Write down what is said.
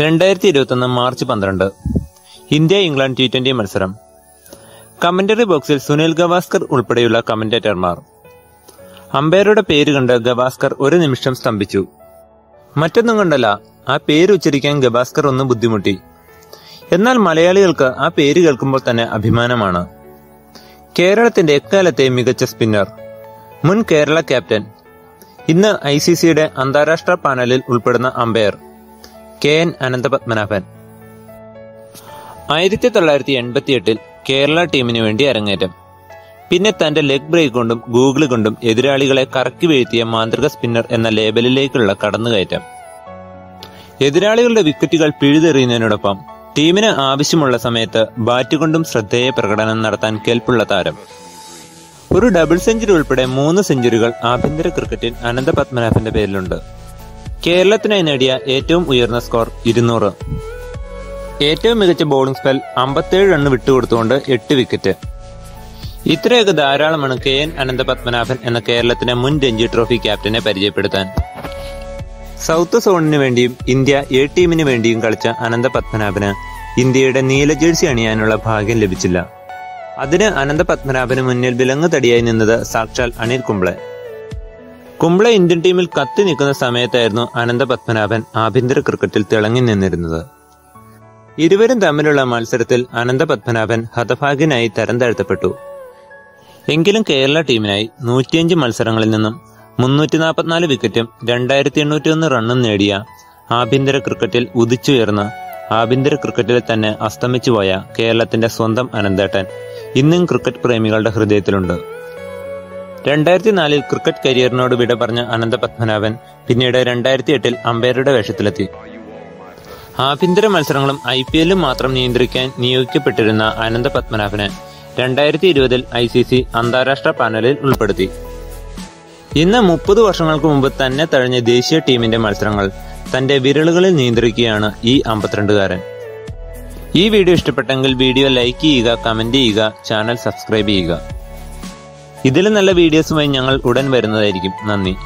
രണ്ടായിരത്തി ഇരുപത്തൊന്ന് മാർച്ച് പന്ത്രണ്ട്. ഇന്ത്യ ഇംഗ്ലണ്ട് ടി ട്വന്റി മത്സരം. കമന്ററി ബോക്സിൽ സുനിൽ ഗവാസ്കർ ഉൾപ്പെടെയുള്ള കമന്റേറ്റർമാർ. അമ്പയറുടെ പേര് കണ്ട് ഗവാസ്കർ ഒരു നിമിഷം സ്തംഭിച്ചു. മറ്റൊന്നും കണ്ടല്ല ആ പേര് ഉച്ചരിക്കാൻ ഗവാസ്കർ ഒന്ന് ബുദ്ധിമുട്ടി. എന്നാൽ മലയാളികൾക്ക് ആ പേര് കേൾക്കുമ്പോൾ തന്നെ അഭിമാനമാണ്. കേരളത്തിന്റെ എക്കാലത്തെ മികച്ച സ്പിന്നർ. മുൻ കേരള ക്യാപ്റ്റൻ. ഇന്ന് ഐ സി സിയുടെ അന്താരാഷ്ട്ര പാനലിൽ ഉൾപ്പെടുന്ന അമ്പയർ. K N Ananthapadmanabhan. ആയിരത്തി തൊള്ളായിരത്തി എൺപത്തിയെട്ടിൽ കേരള ടീമിന് വേണ്ടി അരങ്ങേറ്റം. പിന്നെ തന്റെ ലെഗ് ബ്രേക്ക് കൊണ്ടും ഗൂഗിൾ കൊണ്ടും എതിരാളികളെ കറക്കി വീഴ്ത്തിയ മാന്ത്രിക സ്പിന്നർ എന്ന ലേബലിലേക്കുള്ള കടന്നുകയറ്റം. എതിരാളികളുടെ വിക്കറ്റുകൾ പിഴുതെറിയുന്നതിനോടൊപ്പം ടീമിന് ആവശ്യമുള്ള സമയത്ത് ബാറ്റ് കൊണ്ടും ശ്രദ്ധേയ പ്രകടനം നടത്താൻ കേൾപ്പുള്ള താരം. ഒരു ഡബിൾ സെഞ്ചുറി ഉൾപ്പെടെ മൂന്ന് സെഞ്ചുറികൾ ആഭ്യന്തര ക്രിക്കറ്റിൽ അനന്ത പത്മനാഭന്റെ പേരിലുണ്ട്. കേരളത്തിനായി നേടിയ ഏറ്റവും ഉയർന്ന സ്കോർ ഇരുന്നൂറ്. ഏറ്റവും മികച്ച ബോളിംഗ് സ്പെൽ അമ്പത്തേഴ് റണ്ണ് വിട്ടുകൊടുത്തുകൊണ്ട് എട്ട് വിക്കറ്റ് ഇത്രയൊക്കെ ധാരാളമാണ് കെ എൻ അനന്ത പത്മനാഭൻ എന്ന കേരളത്തിന്റെ മുൻ രഞ്ജി ട്രോഫി ക്യാപ്റ്റനെ പരിചയപ്പെടുത്താൻ. സൗത്ത് സോണിന് വേണ്ടിയും ഇന്ത്യ എ ടീമിന് വേണ്ടിയും കളിച്ച അനന്ത പത്മനാഭന് ഇന്ത്യയുടെ നീല ജേഴ്സി അണിയാനുള്ള ഭാഗ്യം ലഭിച്ചില്ല. അതിന് അനന്ത പത്മനാഭന് മുന്നിൽ വിലങ്ങ് തടിയായി നിന്നത് സാക്ഷാൽ അനിൽ കുംബ്ലെ കുംബ്ലെ ഇന്ത്യൻ ടീമിൽ കത്തി നിൽക്കുന്ന സമയത്തായിരുന്നു അനന്ത പത്മനാഭൻ ആഭ്യന്തര ക്രിക്കറ്റിൽ തിളങ്ങി നിന്നിരുന്നത്. ഇരുവരും തമ്മിലുള്ള മത്സരത്തിൽ അനന്ത പത്മനാഭൻ ഹതഭാഗ്യനായി തരം താഴ്ത്തപ്പെട്ടു എങ്കിലും കേരള ടീമിനായി നൂറ്റിയഞ്ച് മത്സരങ്ങളിൽ നിന്നും മുന്നൂറ്റി നാൽപ്പത്തിനാല് വിക്കറ്റും രണ്ടായിരത്തി എണ്ണൂറ്റി ഒന്ന് റണ്ണും നേടിയ ആഭ്യന്തര ക്രിക്കറ്റിൽ ഉദിച്ചുയർന്ന ആഭ്യന്തര ക്രിക്കറ്റിൽ തന്നെ അസ്തമിച്ചുപോയ കേരളത്തിന്റെ സ്വന്തം അനന്തേട്ടൻ ഇന്നും ക്രിക്കറ്റ് പ്രേമികളുടെ ഹൃദയത്തിലുണ്ട്. രണ്ടായിരത്തി നാലിൽ ക്രിക്കറ്റ് കരിയറിനോട് വിട പറഞ്ഞ അനന്ത പത്മനാഭൻ പിന്നീട് രണ്ടായിരത്തി എട്ടിൽ അമ്പയറുടെ വേഷത്തിലെത്തി. ആഭ്യന്തര മത്സരങ്ങളും ഐ പി എല്ലും മാത്രം നിയന്ത്രിക്കാൻ നിയോഗിക്കപ്പെട്ടിരുന്ന അനന്ത പത്മനാഭനെ രണ്ടായിരത്തി ഇരുപതിൽ ഐ സി സി അന്താരാഷ്ട്ര പാനലിൽ ഉൾപ്പെടുത്തി. ഇന്ന് മുപ്പത് വർഷങ്ങൾക്ക് മുമ്പ് തന്നെ തഴഞ്ഞ ദേശീയ ടീമിന്റെ മത്സരങ്ങൾ തന്റെ വിരലുകളിൽ നിയന്ത്രിക്കുകയാണ് ഈ അമ്പത്തിരണ്ടുകാരൻ. ഈ വീഡിയോ ഇഷ്ടപ്പെട്ടെങ്കിൽ വീഡിയോ ലൈക്ക് ചെയ്യുക കമന്റ് ചെയ്യുക ചാനൽ സബ്സ്ക്രൈബ് ചെയ്യുക. ഇതിലും നല്ല വീഡിയോസുമായി ഞങ്ങൾ ഉടൻ വരുന്നതായിരിക്കും. നന്ദി.